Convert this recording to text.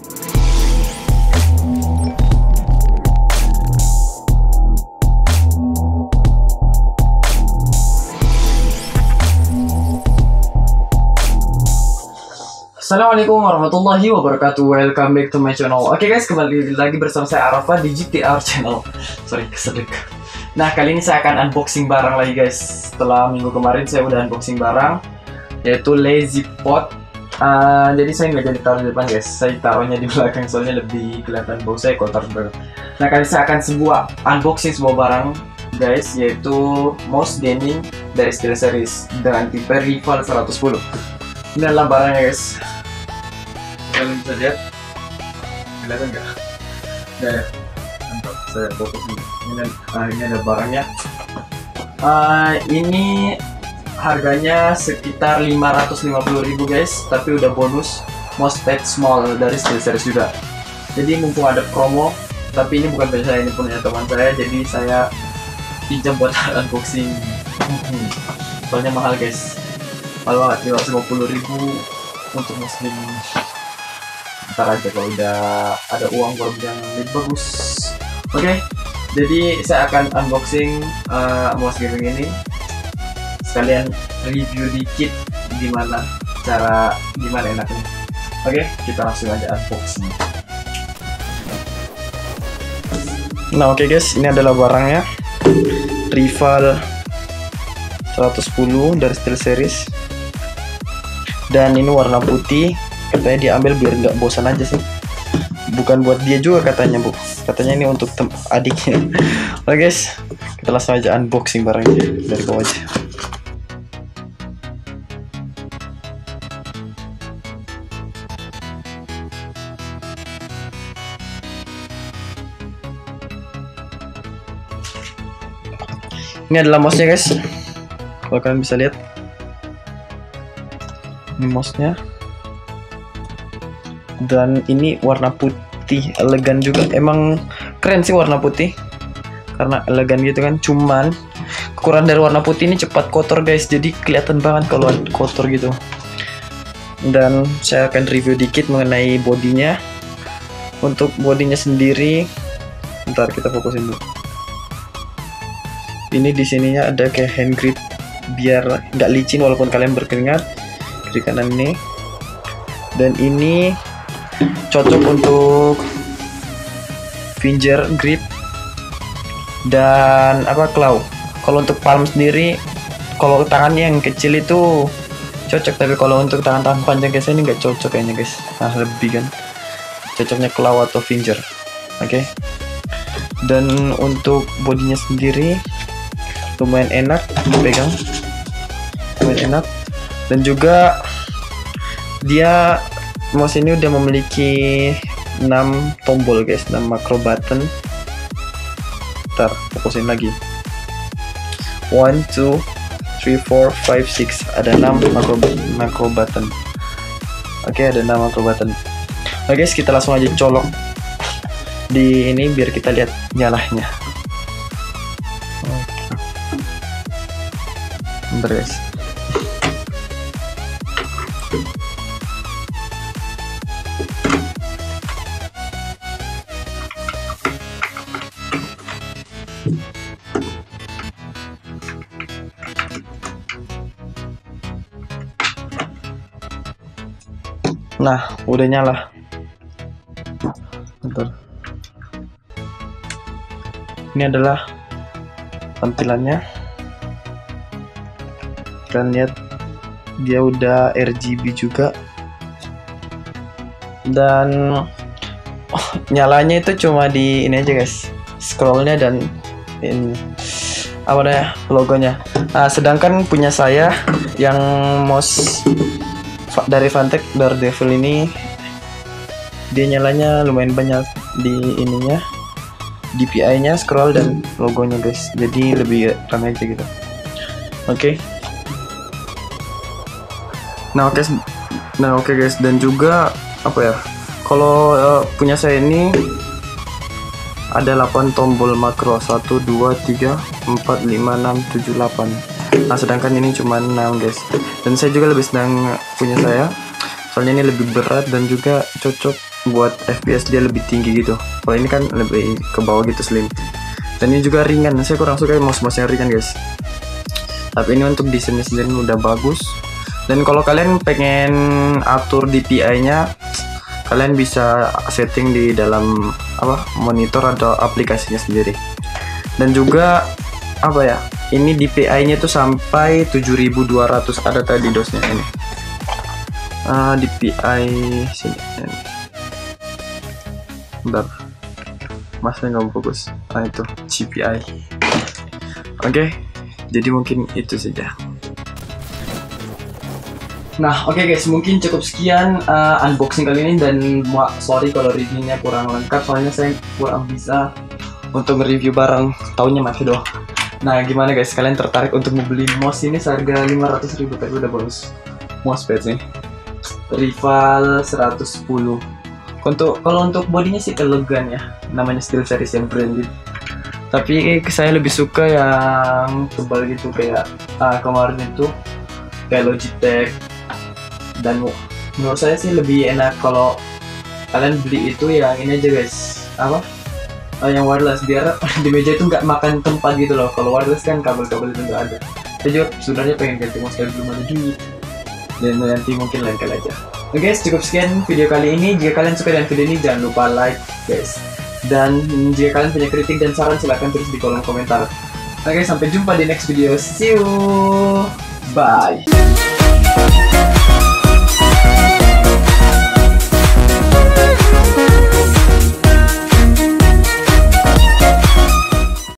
Assalamualaikum warahmatullahi wabarakatuh. Welcome back to my channel. Oke guys, kembali lagi bersama saya Arafa di GTR channel. Sorry, kesedek. Nah, kali ini saya akan unboxing barang lagi guys. Setelah minggu kemarin saya udah unboxing barang Yaitu Lazy Pot uh, Jadi saya nggak jadi taruh di depan guys. Saya taruhnya di belakang soalnya lebih kelihatan bau. Saya kotor banget Nah, kali saya akan sebuah unboxing sebuah barang guys Yaitu mouse gaming dari SteelSeries Dengan tipe Rival 110 ini adalah barangnya guys. Kalian bisa lihat. Kelihatan nggak? Nah mantap. Saya fokus ini ini, ah, ini ada barangnya. Ah, ini harganya sekitar 550.000 guys. Tapi udah bonus mousepad small dari SteelSeries juga. Jadi mumpung ada promo tapi ini bukan punya saya ini punya teman saya. Jadi saya pinjam buat unboxing. Soalnya mahal guys. Mahal banget 550 ribu untuk muslim ntar aja kalau udah ada uang baru yang lebih bagus. Oke jadi saya akan unboxing uh, mouse gaming ini sekalian review dikit gimana cara gimana enaknya. Oke kita langsung aja unboxing. Nah oke guys ini adalah barangnya. Rival 110 dari SteelSeries dan ini warna putih. Katanya diambil biar nggak bosan aja sih. Bukan buat dia juga katanya bu. Katanya ini untuk adiknya. Oke guys kita langsung aja unboxing barangnya. Dari bawah aja ini adalah mouse nya guys. Kalau kalian bisa lihat. Ini mouse-nya. Dan ini warna putih elegan juga. Emang keren sih warna putih. Karena elegan gitu kan. Cuman kekurangan dari warna putih ini cepat kotor guys. Jadi kelihatan banget kalau kotor gitu. Dan saya akan review dikit mengenai bodinya. Untuk bodinya sendiri ntar kita fokusin dulu ini di sininya ada kayak hand grip biar nggak licin walaupun kalian berkeringat. Kiri kanan ini. Dan ini cocok untuk finger grip dan apa claw. Kalau untuk palm sendiri kalau tangannya yang kecil itu cocok tapi kalau untuk tangan-tangan panjang guys ini nggak cocok kayaknya guys. Nah lebih kan? Cocoknya claw atau finger. Oke. Okay? dan untuk bodinya sendiri lumayan enak dipegang. Lumayan enak. Dan juga dia mouse ini udah memiliki 6 tombol guys. 6 macro button. Ntar fokusin lagi. 1 2 3 4 5 6 ada 6 macro, macro button. Oke okay, ada 6 macro button. Oke guys kita langsung aja colok di ini biar kita lihat nyalahnya Bentar Nah, udah nyala. Bentar. Ini adalah tampilannya. Kalian lihat dia udah RGB juga. Dan oh, nyalanya itu cuma di ini aja guys. Scrollnya dan ini apa namanya logonya. Nah, sedangkan punya saya yang mouse dari Fantech Daredevil ini dia nyalanya lumayan banyak di ininya DPI nya scroll dan logonya guys jadi lebih ramai aja gitu oke okay. Nah oke okay. nah oke okay guys. Dan juga apa ya kalau uh, punya saya ini ada 8 tombol makro. 1 2 3 4 5 6 7 8 nah sedangkan ini cuma 6 guys. Dan saya juga lebih senang punya saya. Soalnya ini lebih berat dan juga cocok buat FPS dia lebih tinggi gitu. Kalau ini kan lebih ke bawah gitu slim. Dan ini juga ringan. Saya kurang suka mouse-mouse yang ringan guys. Tapi ini untuk desainnya sendiri udah bagus dan kalau kalian pengen atur DPI nya kalian bisa setting di dalam apa monitor atau aplikasinya sendiri. Dan juga apa ya ini DPI nya tuh sampai 7200 ada tadi dosnya ini. Uh, DPI sini bentar. Masnya nggak fokus. Ah itu GPI oke okay, jadi mungkin itu saja Nah, oke okay guys, mungkin cukup sekian uh, unboxing kali ini dan sorry kalau reviewnya kurang lengkap soalnya saya kurang bisa untuk nge-review barang tahunnya masih doh. Nah, gimana guys? Kalian tertarik untuk membeli mouse ini seharga 500 ribu tapi udah bagus. Mousepad nih. Rival 110 untuk kalau untuk bodinya sih elegan ya namanya steel series yang branded tapi saya lebih suka yang tebal gitu kayak uh, kemarin itu kayak Logitech dan menurut saya sih lebih enak kalau kalian beli itu yang ini aja guys apa uh, yang wireless biar di meja itu nggak makan tempat gitu loh kalau wireless kan kabel-kabel itu nggak ada saya juga sebenarnya pengen ganti mouse belum ada duit dan nanti mungkin lain kali aja Oke guys, cukup sekian video kali ini. Jika kalian suka dengan video ini, jangan lupa like guys. Dan jika kalian punya kritik dan saran, silahkan tulis di kolom komentar. Oke, sampai jumpa di next video. See you. Bye.